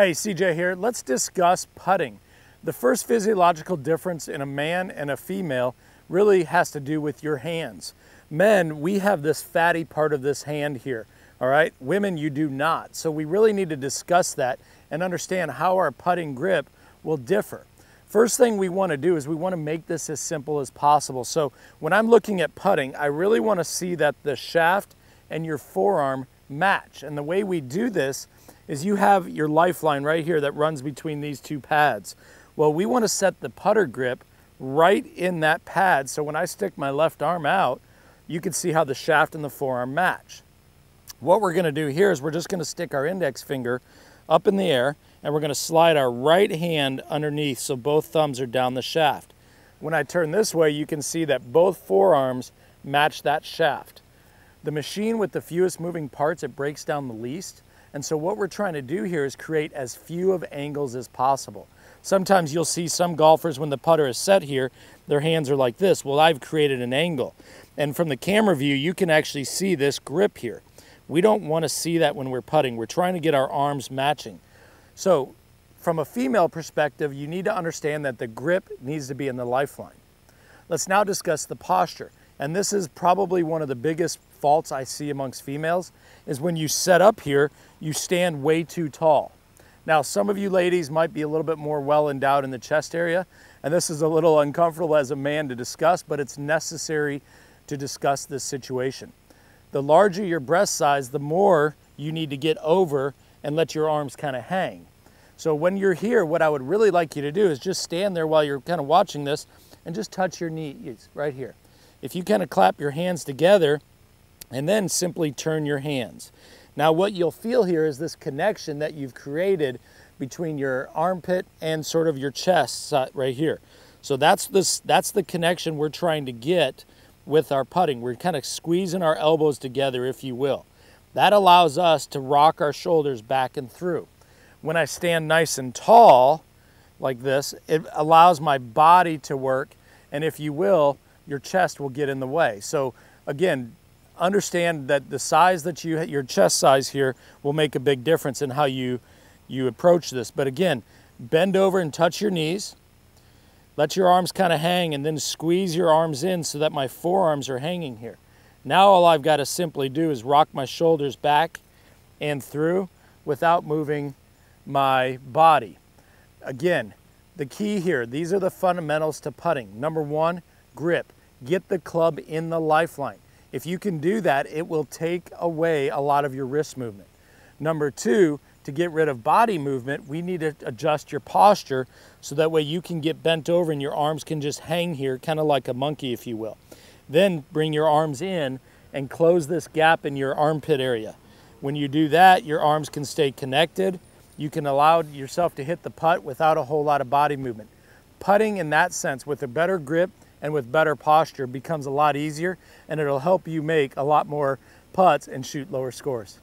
Hey, CJ here. Let's discuss putting. The first physiological difference in a man and a female really has to do with your hands. Men, we have this fatty part of this hand here, all right? Women, you do not. So we really need to discuss that and understand how our putting grip will differ. First thing we want to do is we want to make this as simple as possible. So when I'm looking at putting, I really want to see that the shaft and your forearm match. And the way we do this is you have your lifeline right here that runs between these two pads. Well, we want to set the putter grip right in that pad. So when I stick my left arm out, you can see how the shaft and the forearm match. What we're going to do here is we're just going to stick our index finger up in the air and we're going to slide our right hand underneath so both thumbs are down the shaft. When I turn this way, you can see that both forearms match that shaft. The machine with the fewest moving parts, it breaks down the least. And so what we're trying to do here is create as few of angles as possible. Sometimes you'll see some golfers when the putter is set here, their hands are like this. Well, I've created an angle. And from the camera view, you can actually see this grip here. We don't want to see that when we're putting. We're trying to get our arms matching. So from a female perspective, you need to understand that the grip needs to be in the lifeline. Let's now discuss the posture. And this is probably one of the biggest faults I see amongst females is when you set up here, you stand way too tall. Now, some of you ladies might be a little bit more well endowed in the chest area, and this is a little uncomfortable as a man to discuss, but it's necessary to discuss this situation. The larger your breast size, the more you need to get over and let your arms kind of hang. So when you're here, what I would really like you to do is just stand there while you're kind of watching this and just touch your knees right here. If you kind of clap your hands together and then simply turn your hands. Now what you'll feel here is this connection that you've created between your armpit and sort of your chest right here. So that's, this, that's the connection we're trying to get with our putting. We're kind of squeezing our elbows together, if you will. That allows us to rock our shoulders back and through. When I stand nice and tall, like this, it allows my body to work, and if you will, your chest will get in the way. So again, understand that the size that you, your chest size here will make a big difference in how you, you approach this. But again, bend over and touch your knees. Let your arms kind of hang and then squeeze your arms in so that my forearms are hanging here. Now all I've got to simply do is rock my shoulders back and through without moving my body. Again, the key here, these are the fundamentals to putting. Number one, grip. Get the club in the lifeline. If you can do that, it will take away a lot of your wrist movement. Number two, to get rid of body movement, we need to adjust your posture so that way you can get bent over and your arms can just hang here, kind of like a monkey, if you will. Then bring your arms in and close this gap in your armpit area. When you do that, your arms can stay connected. You can allow yourself to hit the putt without a whole lot of body movement. Putting in that sense with a better grip and with better posture becomes a lot easier and it'll help you make a lot more putts and shoot lower scores.